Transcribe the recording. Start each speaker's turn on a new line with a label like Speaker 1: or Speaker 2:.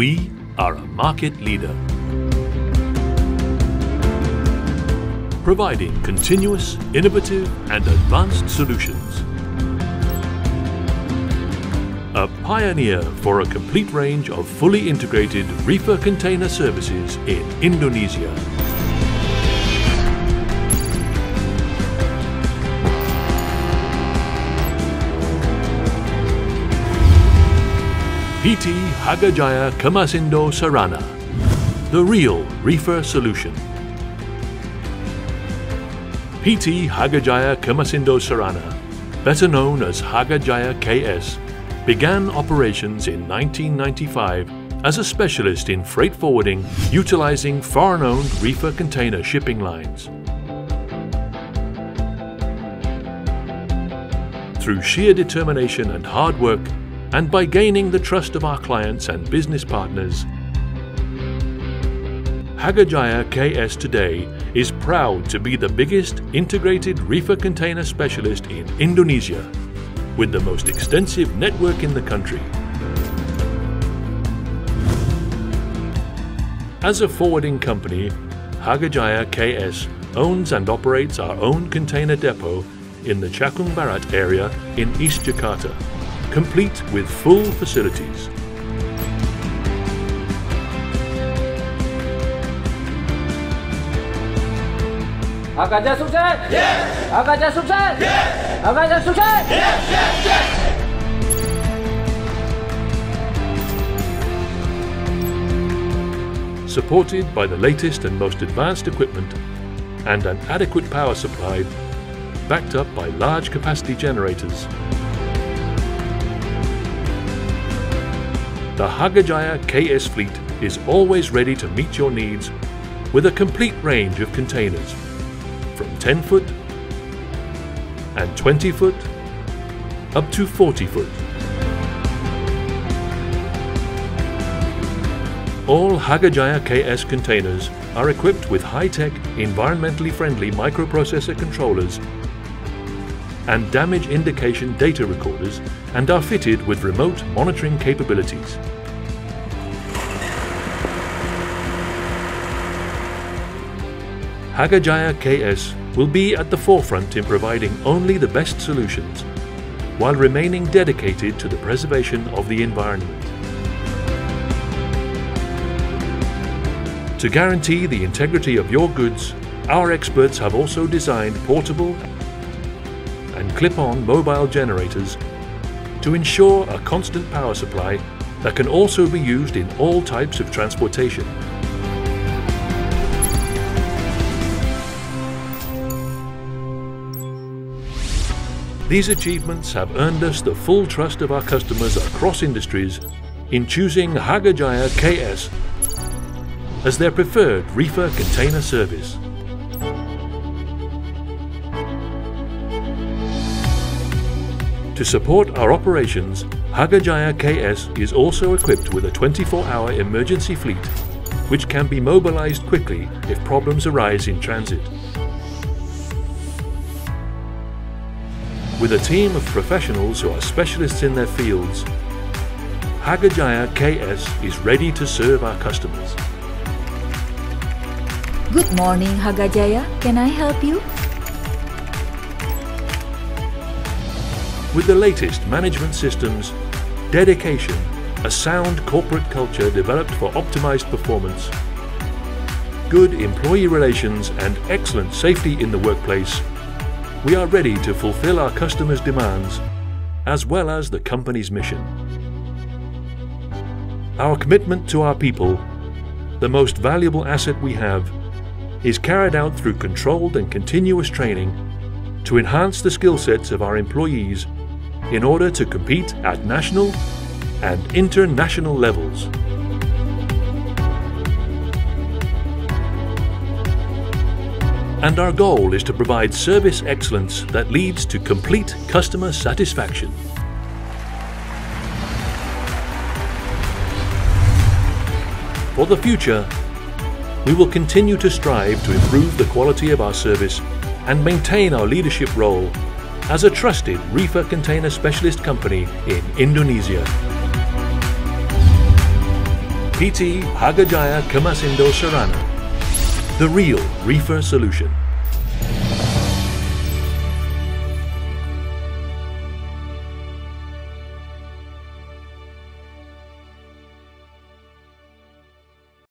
Speaker 1: we are a market leader. Providing continuous, innovative and advanced solutions. A pioneer for a complete range of fully integrated reefer container services in Indonesia. PT Hagajaya Kemasindo Sarana, the real reefer solution. PT Hagajaya Kemasindo Sarana, better known as Hagajaya KS, began operations in 1995 as a specialist in freight forwarding utilizing foreign-owned reefer container shipping lines. Through sheer determination and hard work, and by gaining the trust of our clients and business partners, Hagajaya KS today is proud to be the biggest integrated reefer container specialist in Indonesia, with the most extensive network in the country. As a forwarding company, Hagajaya KS owns and operates our own container depot in the Cakung Barat area in East Jakarta complete with full facilities.
Speaker 2: Hagajaya sukses! Yes! Hagajaya sukses! Yes! Hagajaya sukses! Yes, yes, yes!
Speaker 1: Supported by the latest and most advanced equipment and an adequate power supply, backed up by large capacity generators, The Hagajaya KS fleet is always ready to meet your needs with a complete range of containers from 10 foot and 20 foot up to 40 foot. All Hagajaya KS containers are equipped with high-tech, environmentally friendly microprocessor controllers and damage indication data recorders and are fitted with remote monitoring capabilities. Hagajaya KS will be at the forefront in providing only the best solutions while remaining dedicated to the preservation of the environment. To guarantee the integrity of your goods, our experts have also designed portable clip-on mobile generators to ensure a constant power supply that can also be used in all types of transportation. These achievements have earned us the full trust of our customers across industries in choosing Hagajaya KS as their preferred reefer container service. To support our operations, Hagajaya KS is also equipped with a 24-hour emergency fleet, which can be mobilized quickly if problems arise in transit. With a team of professionals who are specialists in their fields, Hagajaya KS is ready to serve our customers.
Speaker 3: Good morning, Hagajaya. Can I help you?
Speaker 1: With the latest management systems, dedication, a sound corporate culture developed for optimized performance, good employee relations and excellent safety in the workplace, we are ready to fulfill our customers' demands as well as the company's mission. Our commitment to our people, the most valuable asset we have, is carried out through controlled and continuous training to enhance the skill sets of our employees in order to compete at national and international levels. And our goal is to provide service excellence that leads to complete customer satisfaction. For the future, we will continue to strive to improve the quality of our service and maintain our leadership role as a trusted reefer container specialist company in Indonesia. PT Hagajaya Kemasindo Sarana. The real reefer solution.